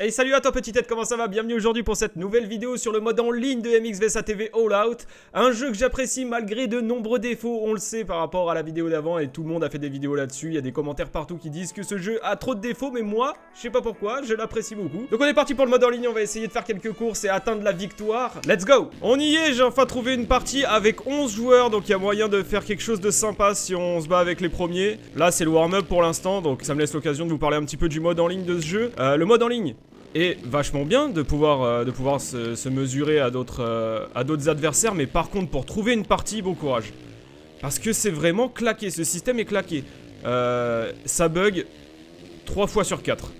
Hey salut à toi petite tête, comment ça va? Bienvenue aujourd'hui pour cette nouvelle vidéo sur le mode en ligne de MXVSA TV All Out. Un jeu que j'apprécie malgré de nombreux défauts, on le sait par rapport à la vidéo d'avant et tout le monde a fait des vidéos là-dessus. Il y a des commentaires partout qui disent que ce jeu a trop de défauts mais moi, je sais pas pourquoi, je l'apprécie beaucoup. Donc on est parti pour le mode en ligne, on va essayer de faire quelques courses et atteindre la victoire. Let's go! On y est, j'ai enfin trouvé une partie avec 11 joueurs donc il y a moyen de faire quelque chose de sympa si on se bat avec les premiers. Là c'est le warm-up pour l'instant donc ça me laisse l'occasion de vous parler un petit peu du mode en ligne de ce jeu. Euh, Le mode en ligne et vachement bien de pouvoir, euh, se, mesurer à d'autres euh, à d'autres adversaires, mais par contre pour trouver une partie, bon courage. Parce que c'est vraiment claqué, ce système est claqué. Euh, ça bug 3 fois sur 4.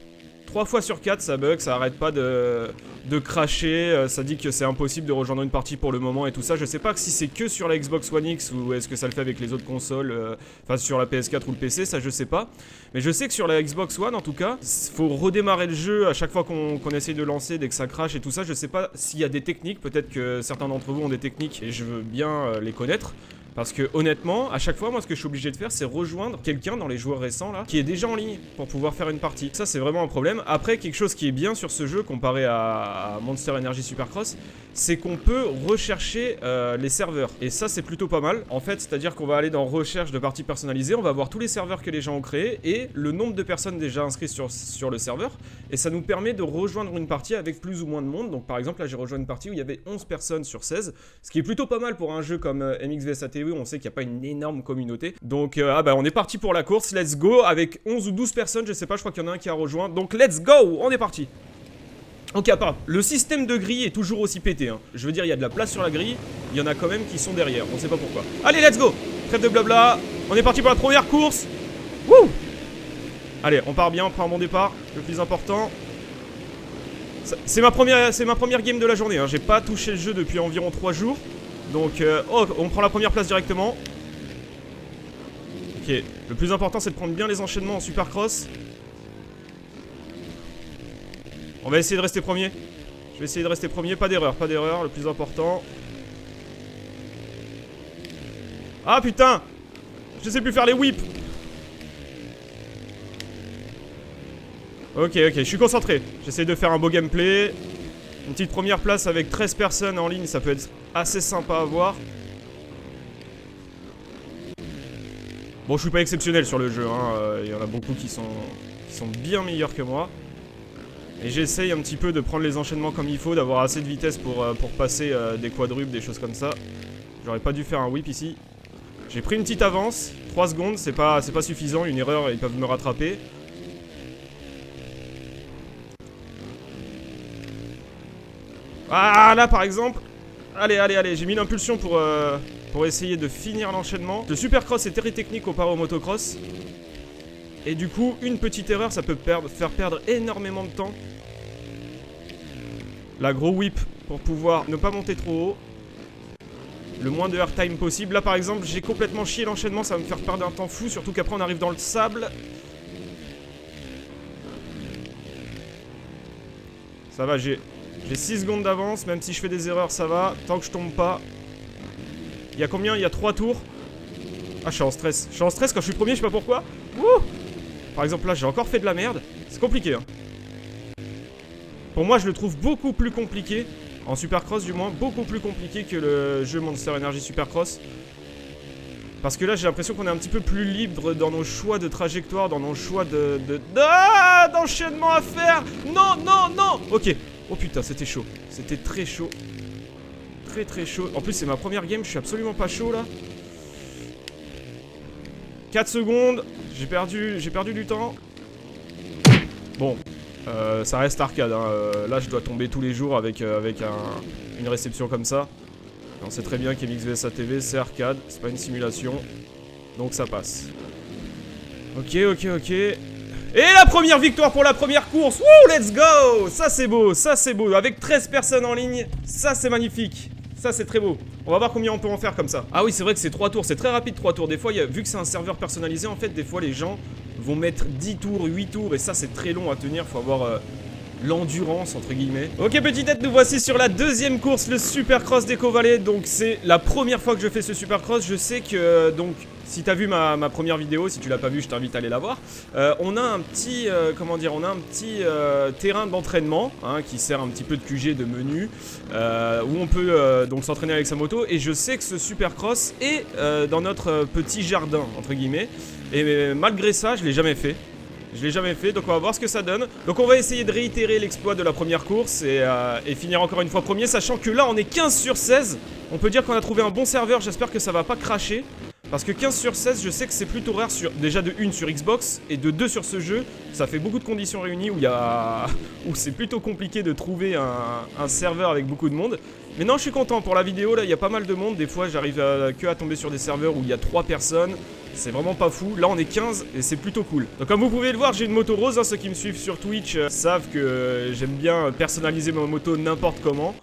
3 fois sur 4 ça bug, ça arrête pas de, de cracher, euh, ça dit que c'est impossible de rejoindre une partie pour le moment et tout ça. Je sais pas si c'est que sur la Xbox One X ou est-ce que ça le fait avec les autres consoles, euh, enfin sur la PS4 ou le PC, ça je sais pas. Mais je sais que sur la Xbox One en tout cas, faut redémarrer le jeu à chaque fois qu'on essaye de lancer dès que ça crache et tout ça. Je sais pas s'il y a des techniques, peut-être que certains d'entre vous ont des techniques et je veux bien euh, les connaître. Parce que honnêtement, à chaque fois, moi ce que je suis obligé de faire, c'est rejoindre quelqu'un dans les joueurs récents là, qui est déjà en ligne pour pouvoir faire une partie. Ça c'est vraiment un problème. Après, quelque chose qui est bien sur ce jeu comparé à, Monster Energy Supercross, c'est qu'on peut rechercher euh, les serveurs. Et ça c'est plutôt pas mal. En fait, c'est-à-dire qu'on va aller dans recherche de parties personnalisées, on va voir tous les serveurs que les gens ont créés et le nombre de personnes déjà inscrites sur, le serveur. Et ça nous permet de rejoindre une partie avec plus ou moins de monde. Donc par exemple, là j'ai rejoint une partie où il y avait 11 personnes sur 16, ce qui est plutôt pas mal pour un jeu comme euh, MXVSA On sait qu'il n'y a pas une énorme communauté. Donc, euh, ah bah, on est parti pour la course, let's go, avec 11 ou 12 personnes, je sais pas, je crois qu'il y en a un qui a rejoint. Donc, let's go, on est parti. Ok, pas. Le système de grille est toujours aussi pété. Hein. Je veux dire, il y a de la place sur la grille. Il y en a quand même qui sont derrière. On sait pas pourquoi. Allez, let's go Trêve de blabla. On est parti pour la première course. Wouh Allez, on part bien, on prend bon départ. Le plus important. C'est ma, première, ma première game de la journée. Hein. J'ai pas touché le jeu depuis environ 3 jours. Donc, euh, oh, on prend la première place directement. Ok, le plus important c'est de prendre bien les enchaînements en supercross. On va essayer de rester premier. Je vais essayer de rester premier, pas d'erreur, pas d'erreur, le plus important. Ah putain Je sais plus faire les whips Ok, ok, je suis concentré. J'essaie de faire un beau gameplay. Une petite première place avec 13 personnes en ligne, ça peut être assez sympa à voir. Bon, je suis pas exceptionnel sur le jeu, hein. Euh, il y en a beaucoup qui sont, sont bien meilleurs que moi. Et j'essaye un petit peu de prendre les enchaînements comme il faut, d'avoir assez de vitesse pour, euh, pour passer euh, des quadruples, des choses comme ça. J'aurais pas dû faire un whip ici. J'ai pris une petite avance, 3 secondes, c'est pas, pas suffisant, une erreur, ils peuvent me rattraper. Ah là par exemple Allez allez allez j'ai mis l'impulsion pour, euh, pour essayer de finir l'enchaînement Le supercross est très technique comparé au motocross Et du coup une petite erreur ça peut faire perdre énormément de temps La gros whip pour pouvoir ne pas monter trop haut le moins de airtime possible. Là par exemple j'ai complètement chié l'enchaînement, ça va me faire perdre un temps fou, surtout qu'après on arrive dans le sable. Ça va, j'ai j'ai 6 secondes d'avance, même si je fais des erreurs, ça va. Tant que je tombe pas. Il y a combien? Il y a 3 tours. Ah, je suis en stress. Je suis en stress quand je suis premier, je sais pas pourquoi. Par exemple, là, j'ai encore fait de la merde. C'est compliqué, hein. Pour moi, je le trouve beaucoup plus compliqué. En Supercross, du moins, beaucoup plus compliqué que le jeu Monster Energy Supercross. Parce que là, j'ai l'impression qu'on est un petit peu plus libre dans nos choix de trajectoire, dans nos choix de... de... Ah D'enchaînement à faire Non, non, non Ok, Oh putain, c'était chaud. C'était très chaud. Très très chaud. En plus, c'est ma première game, je suis absolument pas chaud là. 4 secondes. J'ai perdu, du temps. Bon, euh, ça reste arcade. Hein. Euh, là, je dois tomber tous les jours avec, euh, avec une réception comme ça. On sait très bien qu'MXVSA TV, c'est arcade. C'est pas une simulation. Donc ça passe. Ok, ok, ok. Et la première victoire pour la première course Wouh, let's go Ça c'est beau, ça c'est beau Avec 13 personnes en ligne, ça c'est magnifique ça c'est très beau. On va voir combien on peut en faire comme ça. Ah oui c'est vrai que c'est 3 tours, c'est très rapide 3 tours. Des fois, vu que c'est un serveur personnalisé, en fait, des fois les gens vont mettre 10 tours, 8 tours, et ça c'est très long à tenir. Faut avoir, euh, l'endurance entre guillemets. Ok petit tête, nous voici sur la deuxième course, le Supercross d'Eco Valley. Donc c'est la première fois que je fais ce Supercross. Je sais que euh, donc si t'as vu ma, première vidéo, si tu l'as pas vu, je t'invite à aller la voir. Euh, on a un petit, euh, comment dire, on a un petit terrain d'entraînement hein, qui sert un petit peu de QG de menu où on peut donc s'entraîner avec sa moto. Et je sais que ce Supercross est dans notre petit jardin entre guillemets. Et malgré ça, je l'ai jamais fait. Je l'ai jamais fait, donc on va voir ce que ça donne. Donc on va essayer de réitérer l'exploit de la première course et, euh, finir encore une fois premier, sachant que là on est 15 sur 16. On peut dire qu'on a trouvé un bon serveur, j'espère que ça va pas cracher. Parce que 15 sur 16, je sais que c'est plutôt rare sur déjà de 1 sur Xbox et de 2 sur ce jeu. Ça fait beaucoup de conditions réunies où il y a où c'est plutôt compliqué de trouver un, serveur avec beaucoup de monde. Mais non, je suis content pour la vidéo là, il y a pas mal de monde. Des fois, j'arrive que à tomber sur des serveurs où il y a 3 personnes. C'est vraiment pas fou. Là, on est 15 et c'est plutôt cool. Donc, comme vous pouvez le voir, j'ai une moto rose. Hein. Ceux qui me suivent sur Twitch euh, savent que euh, j'aime bien personnaliser ma moto n'importe comment.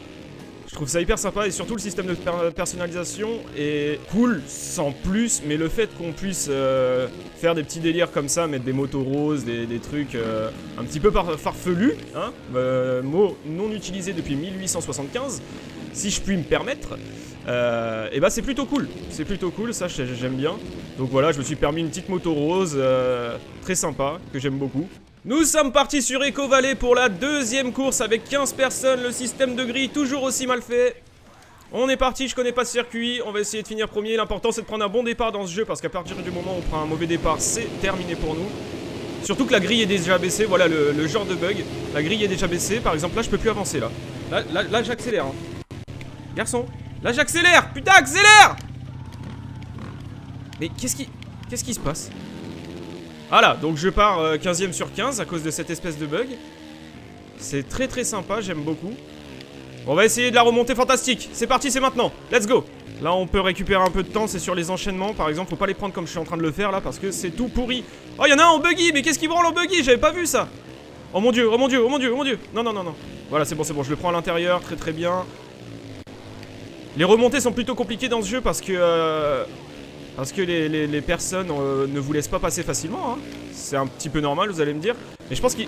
Je trouve ça hyper sympa et surtout le système de personnalisation est cool sans plus, mais le fait qu'on puisse euh, faire des petits délires comme ça, mettre des motos roses, des, trucs un petit peu farfelus, hein, mot non utilisé depuis 1875, si je puis me permettre, euh, et bah c'est plutôt cool, c'est plutôt cool, ça j'aime bien. Donc voilà, je me suis permis une petite moto rose, euh, très sympa, que j'aime beaucoup. Nous sommes partis sur Eco Valley pour la deuxième course avec 15 personnes, le système de grille toujours aussi mal fait. On est parti, je connais pas ce circuit, on va essayer de finir premier. L'important c'est de prendre un bon départ dans ce jeu parce qu'à partir du moment où on prend un mauvais départ, c'est terminé pour nous. Surtout que la grille est déjà baissée, voilà le, genre de bug. La grille est déjà baissée, par exemple là je peux plus avancer là. Là, là, j'accélère. Hein. Garçon, Là j'accélère Putain accélère Mais qu'est-ce qui... Qu'est-ce qui se passe? Voilà, donc je pars 15ème euh, sur 15 à cause de cette espèce de bug. C'est très très sympa, j'aime beaucoup. On va essayer de la remonter fantastique. C'est parti, c'est maintenant. Let's go Là, on peut récupérer un peu de temps, c'est sur les enchaînements. Par exemple, faut pas les prendre comme je suis en train de le faire là, parce que c'est tout pourri. Oh, il y en a un en buggy, mais qu'est-ce qui branle en buggy? J'avais pas vu ça. Oh mon dieu, oh mon dieu, oh mon dieu, oh mon dieu. Non, non, non, non. Voilà, c'est bon, c'est bon, je le prends à l'intérieur, très très bien. Les remontées sont plutôt compliquées dans ce jeu parce que... Euh, parce que les, personnes euh, ne vous laissent pas passer facilement. Hein. C'est un petit peu normal, vous allez me dire. Mais je pense qu'ils...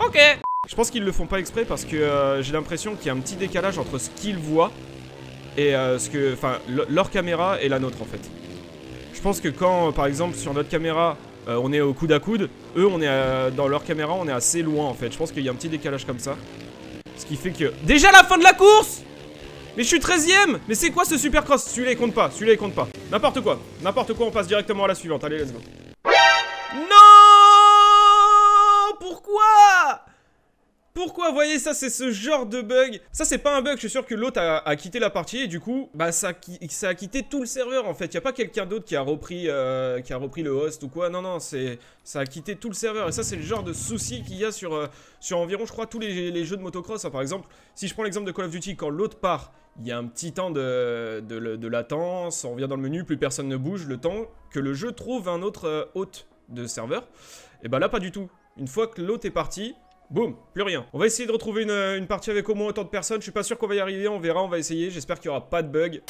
Ok Je pense qu'ils le font pas exprès parce que euh, j'ai l'impression qu'il y a un petit décalage entre ce qu'ils voient et ce que... Enfin, leur caméra et la nôtre en fait. Je pense que quand, par exemple, sur notre caméra, on est au coude à coude, eux, on est dans leur caméra, on est assez loin en fait. Je pense qu'il y a un petit décalage comme ça. Ce qui fait que... Déjà la fin de la course Mais je suis 13ème Mais c'est quoi ce supercross? Celui-là il compte pas, celui-là il compte pas. N'importe quoi, n'importe quoi, on passe directement à la suivante. Allez, let's go. Pourquoi voyez, ça, c'est ce genre de bug? Ça, c'est pas un bug. Je suis sûr que l'autre a, quitté la partie et du coup, bah, ça, a quitté tout le serveur en fait. Y a pas quelqu'un d'autre qui a repris, euh, qui a repris le host ou quoi. Non, non, c'est, ça a quitté tout le serveur. Et ça, c'est le genre de souci qu'il y a sur, euh, environ, je crois, tous les, jeux de motocross. par exemple, si je prends l'exemple de Call of Duty, quand l'autre part, il y a un petit temps de, de, latence. On revient dans le menu, plus personne ne bouge. Le temps que le jeu trouve un autre euh, hôte de serveur. Et bah là, pas du tout. Une fois que l'autre est parti, Boum, plus rien. On va essayer de retrouver une, partie avec au moins autant de personnes. Je suis pas sûr qu'on va y arriver, on verra, on va essayer. J'espère qu'il n'y aura pas de bug.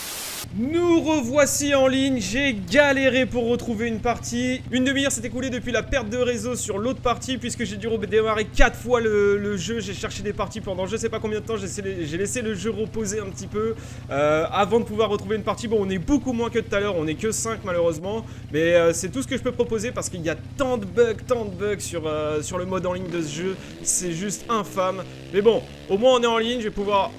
Nous revoici en ligne. J'ai galéré pour retrouver une partie. Une demi-heure s'est écoulée depuis la perte de réseau sur l'autre partie, puisque j'ai dû démarrer 4 fois le, jeu. J'ai cherché des parties pendant je sais pas combien de temps. J'ai laissé le jeu reposer un petit peu euh, avant de pouvoir retrouver une partie. Bon, on est beaucoup moins que tout à l'heure. On est que 5 malheureusement. Mais euh, c'est tout ce que je peux proposer parce qu'il y a tant de bugs, tant de bugs sur, euh, sur le mode en ligne de ce jeu c'est juste infâme. Mais bon, au moins on est en ligne, je vais pouvoir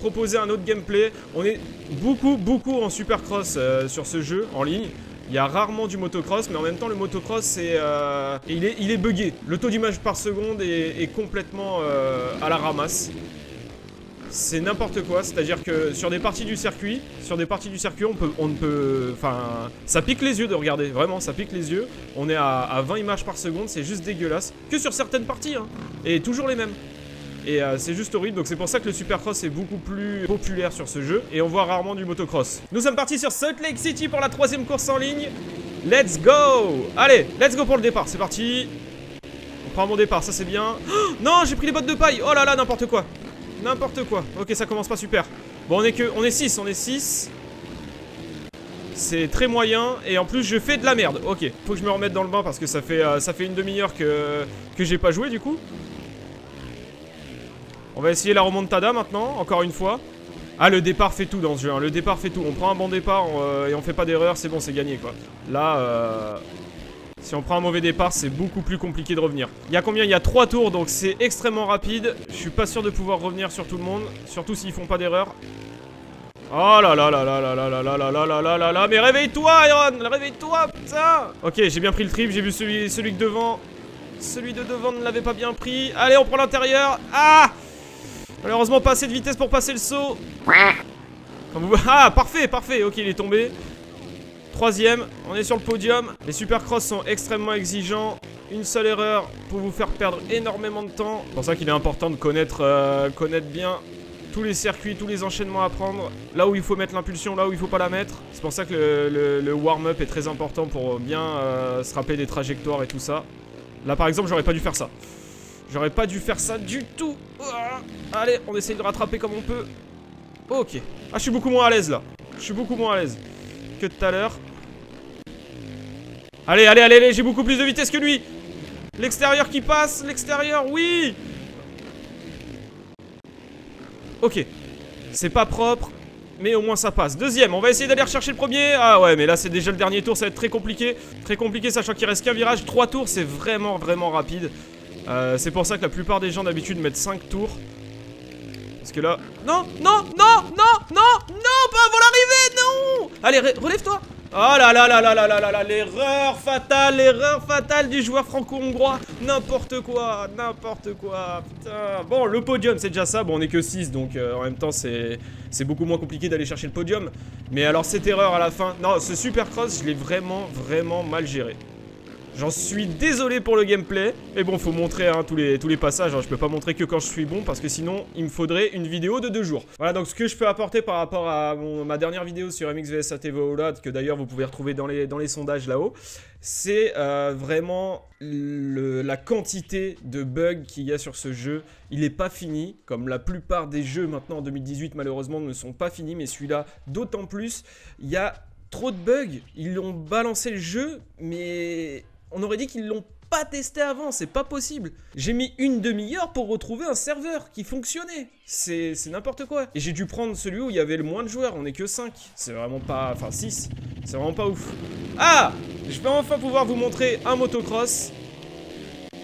proposer un autre gameplay. On est beaucoup, beaucoup en supercross euh, sur ce jeu en ligne. Il y a rarement du motocross, mais en même temps le motocross c'est, euh, il, est, il est buggé. Le taux d'image par seconde est, complètement euh, à la ramasse c'est n'importe quoi. C'est-à-dire que sur des parties du circuit, sur des parties du circuit, on peut, on ne peut, enfin, ça pique les yeux de regarder. Vraiment, ça pique les yeux. On est à, 20 images par seconde, c'est juste dégueulasse. Que sur certaines parties, hein. Et toujours les mêmes. Et euh, c'est juste horrible, donc c'est pour ça que le Supercross est beaucoup plus populaire sur ce jeu. Et on voit rarement du motocross. Nous sommes partis sur Salt Lake City pour la troisième course en ligne. Let's go Allez, let's go pour le départ, c'est parti. On prend mon départ, ça c'est bien. non, j'ai pris les bottes de paille Oh là là, n'importe quoi N'importe quoi. Ok, ça commence pas super. Bon, on est que... On est 6, on est 6. c'est très moyen. Et en plus, je fais de la merde. Ok, faut que je me remette dans le bain parce que ça fait, euh, ça fait une demi-heure que, que j'ai pas joué du coup. On va essayer la remontada maintenant, encore une fois. Ah, le départ fait tout dans ce jeu. Hein. Le départ fait tout. On prend un bon départ euh, et on fait pas d'erreur, c'est bon, c'est gagné quoi. Là, euh, si on prend un mauvais départ, c'est beaucoup plus compliqué de revenir. Il y a combien Il y a 3 tours, donc c'est extrêmement rapide. Je suis pas sûr de pouvoir revenir sur tout le monde, surtout s'ils font pas d'erreur. Oh là là là là là là là là là là là là là là Mais réveille-toi, Iron Réveille-toi, putain Ok, j'ai bien pris le trip, j'ai vu celui, celui de devant. Celui de devant ne l'avait pas bien pris. Allez, on prend l'intérieur. Ah Malheureusement, pas assez de vitesse pour passer le saut. Ah, parfait, parfait. Ok, il est tombé. Troisième, on est sur le podium. Les supercross sont extrêmement exigeants. Une seule erreur pour vous faire perdre énormément de temps. C'est pour ça qu'il est important de connaître, euh, bien tous les circuits, tous les enchaînements à prendre. Là où il faut mettre l'impulsion, là où il faut pas la mettre. C'est pour ça que le, warm-up est très important pour bien euh, se rappeler des trajectoires et tout ça. Là par exemple, j'aurais pas dû faire ça. J'aurais pas dû faire ça du tout. Ah, allez, on essaye de rattraper comme on peut. Ok. Ah, je suis beaucoup moins à l'aise là. Je suis beaucoup moins à l'aise que tout à l'heure. Allez, allez, allez, allez, j'ai beaucoup plus de vitesse que lui. L'extérieur qui passe, l'extérieur, oui. Ok. C'est pas propre, mais au moins ça passe. Deuxième, on va essayer d'aller rechercher le premier. Ah ouais, mais là c'est déjà le dernier tour, ça va être très compliqué. Très compliqué, sachant qu'il reste qu'un virage. Trois tours, c'est vraiment, vraiment rapide. Euh, c'est pour ça que la plupart des gens d'habitude mettent 5 tours. Parce que là... Non, non, non, non, non, non, pas avant l'arrivée, non Allez, relève-toi Oh là là là là là là là là L'erreur fatale, l'erreur fatale du joueur franco-hongrois N'importe quoi, n'importe quoi, putain Bon, le podium, c'est déjà ça, bon, on est que 6, donc euh, en même temps, c'est beaucoup moins compliqué d'aller chercher le podium. Mais alors, cette erreur à la fin... Non, ce Supercross, je l'ai vraiment, vraiment mal géré. J'en suis désolé pour le gameplay. Mais bon, faut montrer hein, tous, les, passages. Hein. Je peux pas montrer que quand je suis bon parce que sinon, il me faudrait une vidéo de deux jours. Voilà, donc ce que je peux apporter par rapport à ma dernière vidéo sur MXVS ATV OLAD, que d'ailleurs vous pouvez retrouver dans les, dans les sondages là-haut, c'est euh, vraiment la quantité de bugs qu'il y a sur ce jeu. Il n'est pas fini, comme la plupart des jeux maintenant en 2018 malheureusement ne sont pas finis, mais celui-là d'autant plus. Il y a trop de bugs. Ils ont balancé le jeu, mais on aurait dit qu'ils l'ont pas testé avant, c'est pas possible. J'ai mis une demi-heure pour retrouver un serveur qui fonctionnait. C'est n'importe quoi. Et j'ai dû prendre celui où il y avait le moins de joueurs, on est que 5. C'est vraiment pas... Enfin 6. C'est vraiment pas ouf. Ah Je vais enfin pouvoir vous montrer un motocross.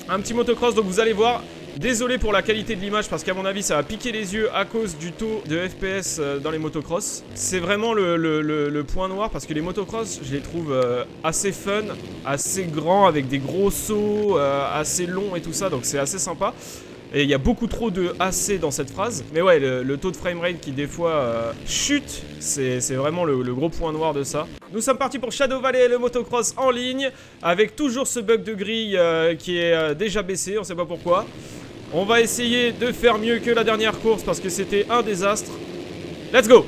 Un petit motocross, donc vous allez voir, Désolé pour la qualité de l'image parce qu'à mon avis ça va piquer les yeux à cause du taux de FPS euh, dans les motocross. C'est vraiment le, point noir parce que les motocross je les trouve euh, assez fun, assez grands avec des gros sauts, euh, assez longs et tout ça donc c'est assez sympa. Et il y a beaucoup trop de AC dans cette phrase. Mais ouais, le, taux de framerate qui des fois chute, c'est vraiment le, gros point noir de ça. Nous sommes partis pour Shadow Valley, le motocross en ligne, avec toujours ce bug de grille qui est déjà baissé, on sait pas pourquoi. On va essayer de faire mieux que la dernière course parce que c'était un désastre. Let's go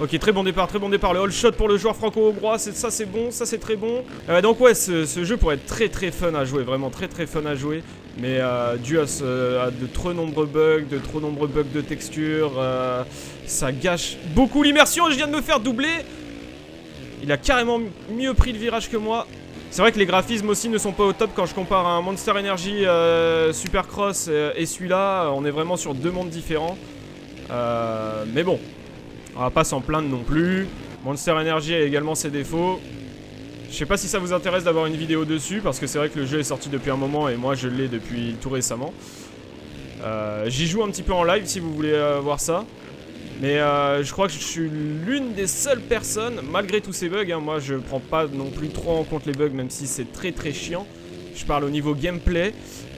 Ok, très bon départ, très bon départ. Le all shot pour le joueur franco-hongrois, ça c'est bon, ça c'est très bon. Euh, donc ouais, ce, jeu pourrait être très très fun à jouer, vraiment très très fun à jouer. Mais euh, dû à, de trop nombreux bugs, de trop nombreux bugs de texture, euh, ça gâche beaucoup l'immersion. Je viens de me faire doubler. Il a carrément mieux pris le virage que moi. C'est vrai que les graphismes aussi ne sont pas au top quand je compare un Monster Energy euh, Supercross et, celui-là. On est vraiment sur deux mondes différents. Euh, mais bon, on va pas s'en plaindre non plus. Monster Energy a également ses défauts. Je sais pas si ça vous intéresse d'avoir une vidéo dessus parce que c'est vrai que le jeu est sorti depuis un moment et moi je l'ai depuis tout récemment. Euh, j'y joue un petit peu en live si vous voulez voir ça. Mais euh, je crois que je suis l'une des seules personnes, malgré tous ces bugs, hein, moi je prends pas non plus trop en compte les bugs, même si c'est très très chiant. Je parle au niveau gameplay.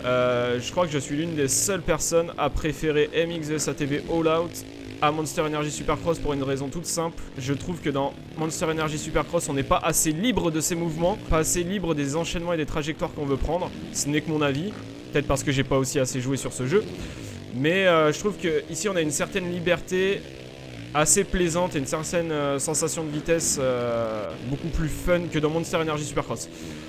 Euh, je crois que je suis l'une des seules personnes à préférer MX ATV All Out à Monster Energy Supercross pour une raison toute simple. Je trouve que dans Monster Energy Supercross, on n'est pas assez libre de ses mouvements, pas assez libre des enchaînements et des trajectoires qu'on veut prendre. Ce n'est que mon avis, peut-être parce que j'ai pas aussi assez joué sur ce jeu. Mais euh, je trouve qu'ici on a une certaine liberté assez plaisante et une certaine euh, sensation de vitesse euh, beaucoup plus fun que dans Monster Energy Supercross.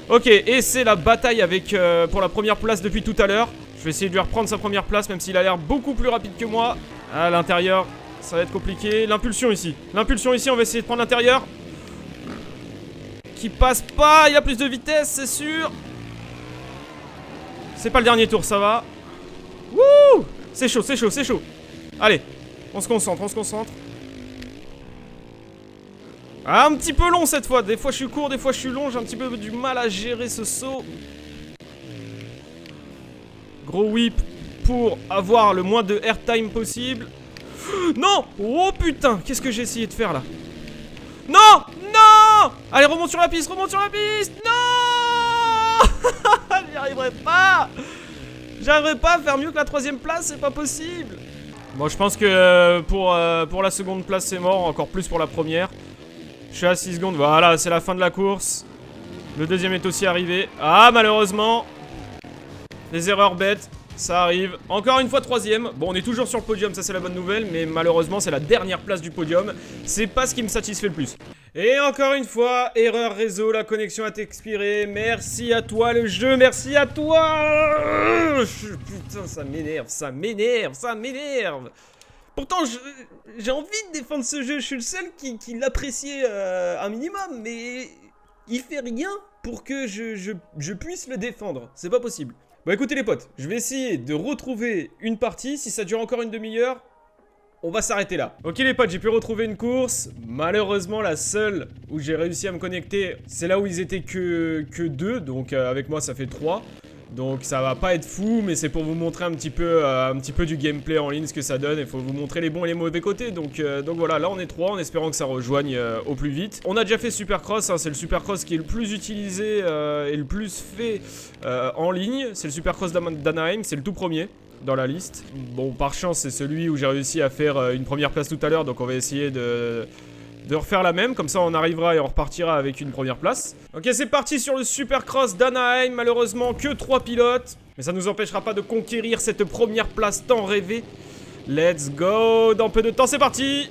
Ok, et c'est la bataille avec pour la première place depuis tout à l'heure. Je vais essayer de lui reprendre sa première place même s'il a l'air beaucoup plus rapide que moi. À l'intérieur, Ça va être compliqué. L'impulsion ici. L'impulsion ici, on va essayer de prendre l'intérieur. Qui passe pas. Il y a plus de vitesse, c'est sûr. C'est pas le dernier tour, ça va. Wouh C'est chaud, c'est chaud, c'est chaud. Allez, on se concentre, on se concentre. Un petit peu long cette fois. Des fois je suis court, des fois je suis long. J'ai un petit peu du mal à gérer ce saut. Gros whip pour avoir le moins de airtime possible. Non Oh putain Qu'est-ce que j'ai essayé de faire là? Non Non Allez, remonte sur la piste, remonte sur la piste Non J'y arriverai pas J'arriverai pas à faire mieux que la troisième place, c'est pas possible Bon, je pense que euh, pour, euh, pour la seconde place, c'est mort. Encore plus pour la première. Je suis à 6 secondes. Voilà, c'est la fin de la course. Le deuxième est aussi arrivé. Ah, malheureusement. Les erreurs bêtes. Ça arrive. Encore une fois, troisième. Bon, on est toujours sur le podium, ça c'est la bonne nouvelle. Mais malheureusement, c'est la dernière place du podium. C'est pas ce qui me satisfait le plus. Et encore une fois, erreur réseau, la connexion a expiré. Merci à toi le jeu, merci à toi Putain, ça m'énerve, ça m'énerve, ça m'énerve Pourtant, j'ai envie de défendre ce jeu, je suis le seul qui, l'appréciait euh, un minimum, mais il fait rien pour que je puisse le défendre. C'est pas possible. Bon écoutez les potes, je vais essayer de retrouver une partie. Si ça dure encore une demi-heure, on va s'arrêter là. Ok les potes, j'ai pu retrouver une course. Malheureusement, la seule où j'ai réussi à me connecter, c'est là où ils étaient que, que deux. Donc euh, avec moi, ça fait trois. Donc ça va pas être fou, mais c'est pour vous montrer un petit peu euh, un petit peu du gameplay en ligne, ce que ça donne. Il faut vous montrer les bons et les mauvais côtés. Donc, euh, donc voilà, là on est trois, en espérant que ça rejoigne au plus vite. On a déjà fait Supercross, hein, c'est le Supercross qui est le plus utilisé et le plus fait en ligne. C'est le Supercross d'Anaheim, c'est le tout premier dans la liste. Bon, par chance, c'est celui où j'ai réussi à faire une première place tout à l'heure, donc on va essayer de refaire la même, comme ça on arrivera et on repartira avec une première place. Ok, c'est parti sur le Supercross d'Anaheim, malheureusement que 3 pilotes, mais ça nous empêchera pas de conquérir cette première place tant rêvée. Let's go Dans peu de temps, c'est parti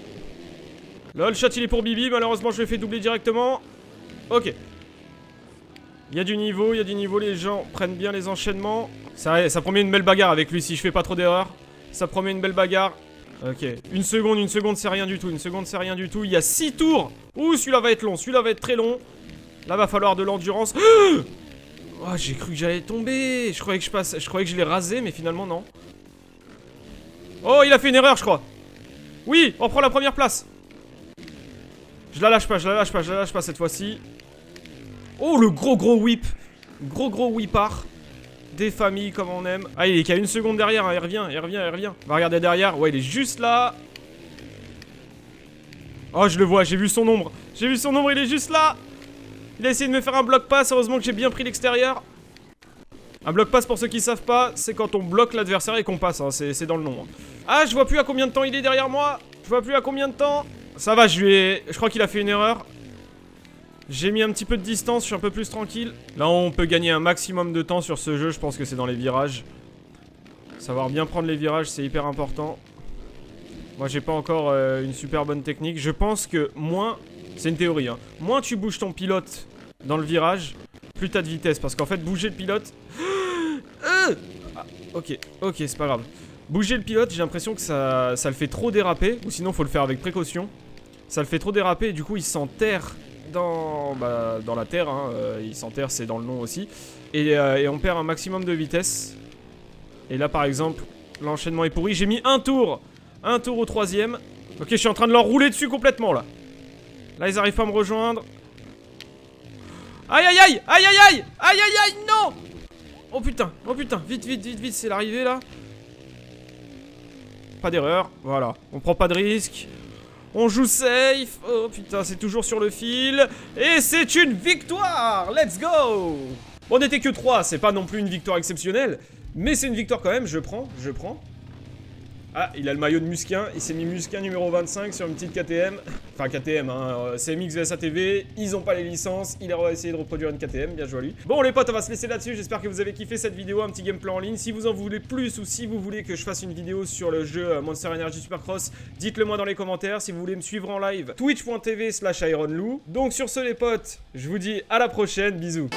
Lol, chat il est pour Bibi, malheureusement je l'ai fait doubler directement. Ok. Il y a du niveau, il y a du niveau, les gens prennent bien les enchaînements. Ça, promet une belle bagarre avec lui si je fais pas trop d'erreurs. Ça promet une belle bagarre. Ok, une seconde, une seconde c'est rien du tout, une seconde c'est rien du tout. Il y a 6 tours Ouh, celui-là va être long, celui-là va être très long. Là va falloir de l'endurance. Oh, j'ai cru que j'allais tomber. Je croyais que je passe, je croyais que je l'ai rasé, mais finalement non. Oh, il a fait une erreur, je crois. Oui, on prend la première place. Je la lâche pas, je la lâche pas, je la lâche pas cette fois-ci. Oh, le gros gros whip. Gros gros whipard. Des familles comme on aime. Ah, il est qu'à une seconde derrière, hein. il revient, il revient, il revient. On va regarder derrière. Ouais, il est juste là. Oh, je le vois, j'ai vu son ombre. J'ai vu son ombre, il est juste là. Il a essayé de me faire un bloc pass. Heureusement que j'ai bien pris l'extérieur. Un bloc pass, pour ceux qui savent pas, c'est quand on bloque l'adversaire et qu'on passe. Hein. C'est dans le nom. Ah, je vois plus à combien de temps il est derrière moi. Je vois plus à combien de temps. Ça va, je lui. Je crois qu'il a fait une erreur. J'ai mis un petit peu de distance, je suis un peu plus tranquille. Là, on peut gagner un maximum de temps sur ce jeu. Je pense que c'est dans les virages. Savoir bien prendre les virages, c'est hyper important. Moi, j'ai pas encore euh, une super bonne technique. Je pense que moins... C'est une théorie, hein. Moins tu bouges ton pilote dans le virage, plus t'as de vitesse. Parce qu'en fait, bouger le pilote... Euh ah, ok, ok, c'est pas grave. Bouger le pilote, j'ai l'impression que ça, ça le fait trop déraper. Ou sinon, faut le faire avec précaution. Ça le fait trop déraper et du coup, il s'enterre dans, bah, dans la terre, hein, euh, il s'enterre, c'est dans le nom aussi. Euh, et, on perd un maximum de vitesse. Et là par exemple, l'enchaînement est pourri. J'ai mis un tour, un tour au troisième. Ok, je suis en train de leur rouler dessus complètement là. Là ils arrivent pas à me rejoindre. Aïe aïe aïe Aïe aïe aïe Aïe aïe aïe Non Oh putain Oh putain Vite vite vite vite c'est l'arrivée là Pas d'erreur Voilà On prend pas de risque on joue safe. Oh putain, c'est toujours sur le fil. Et c'est une victoire Let's go On n'était que 3, c'est pas non plus une victoire exceptionnelle. Mais c'est une victoire quand même, je prends, je prends. Ah, il a le maillot de Musquin, il s'est mis Musquin numéro 25 sur une petite KTM. Enfin, KTM, hein, euh, c'est MX VSA TV, ils ont pas les licences, il a essayé de reproduire une KTM, bien joué à lui. Bon les potes, on va se laisser là-dessus, j'espère que vous avez kiffé cette vidéo, un petit gameplay en ligne. Si vous en voulez plus ou si vous voulez que je fasse une vidéo sur le jeu euh, Monster Energy Supercross, dites-le moi dans les commentaires. Si vous voulez me suivre en live, twitch.tv slash ironlou. Donc sur ce les potes, je vous dis à la prochaine, bisous.